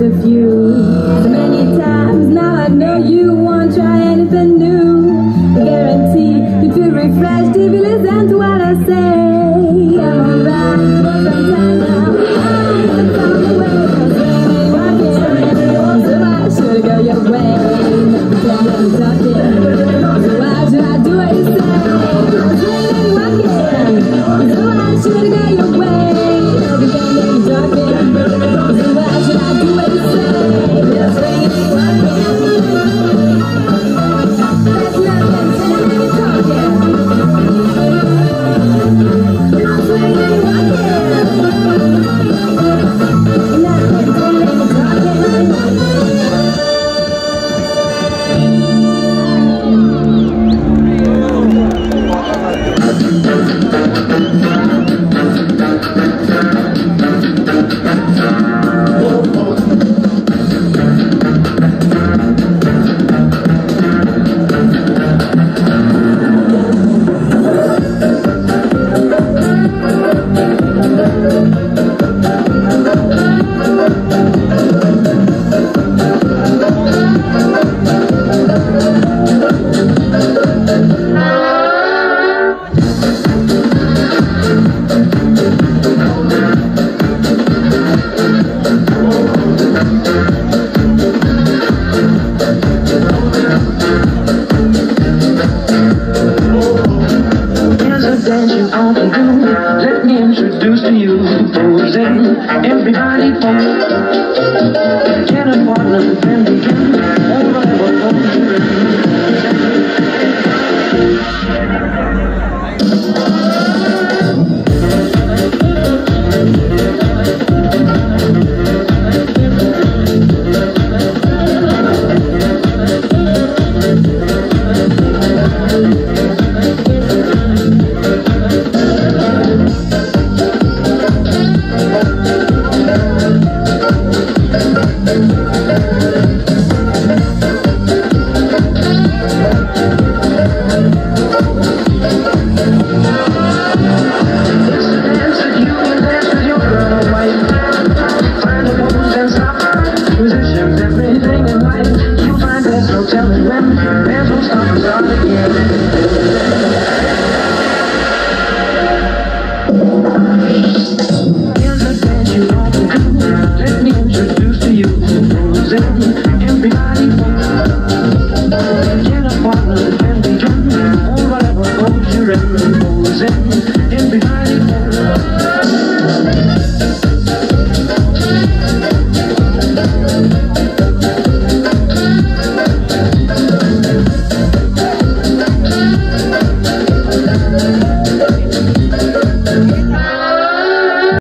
of you. Everybody pose. Get a partner begin. Everything